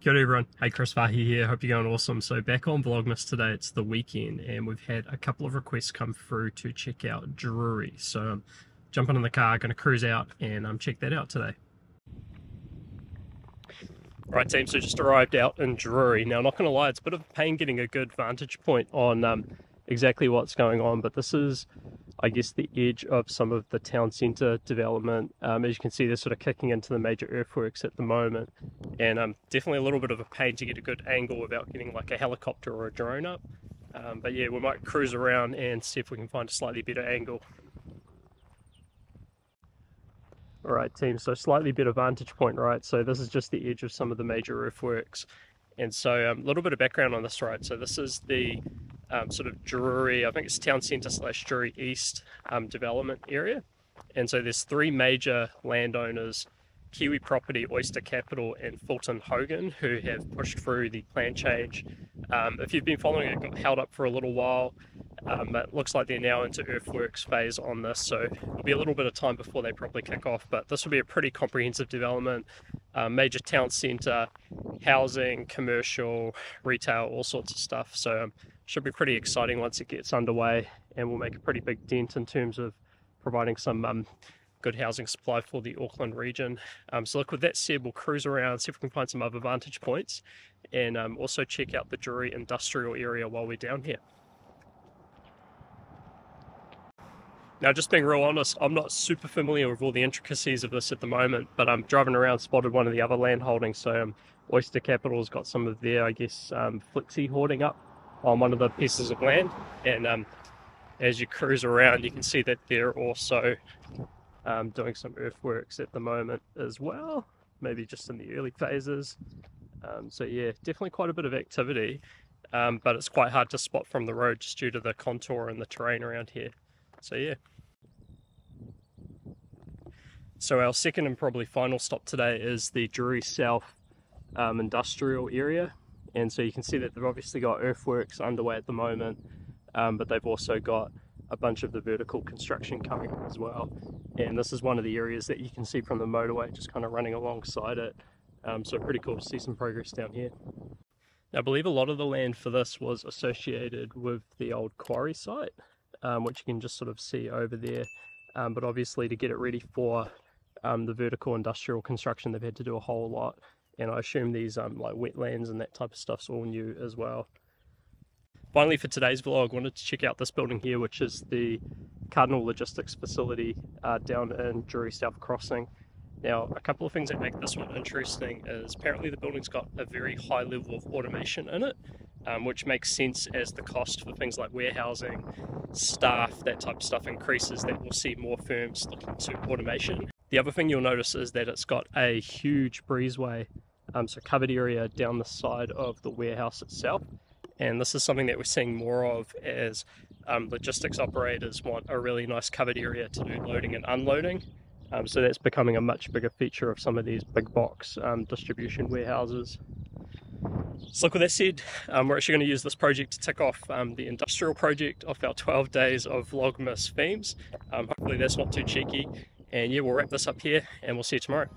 Kia ora everyone, hey Chris Farhi here, hope you're going awesome. So back on Vlogmas today, it's the weekend and we've had a couple of requests come through to check out Drury. So I'm jumping in the car, going to cruise out and um, check that out today. Right team, so just arrived out in Drury. Now not going to lie, it's a bit of a pain getting a good vantage point on um, exactly what's going on, but this is I guess, the edge of some of the town centre development. Um, as you can see, they're sort of kicking into the major earthworks at the moment, and um, definitely a little bit of a pain to get a good angle without getting like a helicopter or a drone up. Um, but yeah, we might cruise around and see if we can find a slightly better angle. Alright team, so slightly better vantage point, right? So this is just the edge of some of the major earthworks. And so a um, little bit of background on this, right? So this is the um, sort of Drury, I think it's town centre slash Drury East um, development area. And so there's three major landowners, Kiwi Property, Oyster Capital and Fulton Hogan, who have pushed through the plan change. Um, if you've been following it, got held up for a little while. Um, it looks like they're now into earthworks phase on this, so it'll be a little bit of time before they properly kick off. But this will be a pretty comprehensive development, uh, major town centre, housing, commercial, retail, all sorts of stuff. So um, should be pretty exciting once it gets underway, and will make a pretty big dent in terms of providing some um, good housing supply for the Auckland region. Um, so look, with that said, we'll cruise around, see if we can find some other vantage points, and um, also check out the Drury industrial area while we're down here. Now, just being real honest, I'm not super familiar with all the intricacies of this at the moment, but I'm driving around, spotted one of the other land holdings. So, um, Oyster Capital's got some of their, I guess, um, flexi hoarding up on one of the pieces of land. And um, as you cruise around, you can see that they're also um, doing some earthworks at the moment as well, maybe just in the early phases. Um, so, yeah, definitely quite a bit of activity, um, but it's quite hard to spot from the road just due to the contour and the terrain around here. So yeah. So our second and probably final stop today is the Drury South um, industrial area. And so you can see that they've obviously got earthworks underway at the moment, um, but they've also got a bunch of the vertical construction coming as well. And this is one of the areas that you can see from the motorway just kind of running alongside it. Um, so pretty cool to see some progress down here. Now, I believe a lot of the land for this was associated with the old quarry site um, which you can just sort of see over there. Um, but obviously to get it ready for um, the vertical industrial construction, they've had to do a whole lot. And I assume these um, like wetlands and that type of stuff's all new as well. Finally for today's vlog, I wanted to check out this building here, which is the Cardinal Logistics Facility uh, down in Drury South Crossing. Now, a couple of things that make this one interesting is apparently the building's got a very high level of automation in it, um, which makes sense as the cost for things like warehousing, staff, that type of stuff increases, that we'll see more firms looking to automation. The other thing you'll notice is that it's got a huge breezeway, um, so covered area down the side of the warehouse itself. And this is something that we're seeing more of as um, logistics operators want a really nice covered area to do loading and unloading. Um, so that's becoming a much bigger feature of some of these big box um, distribution warehouses. So look, with that said, um, we're actually going to use this project to tick off um, the industrial project of our 12 days of Vlogmas themes. Um, hopefully that's not too cheeky. And yeah, we'll wrap this up here and we'll see you tomorrow.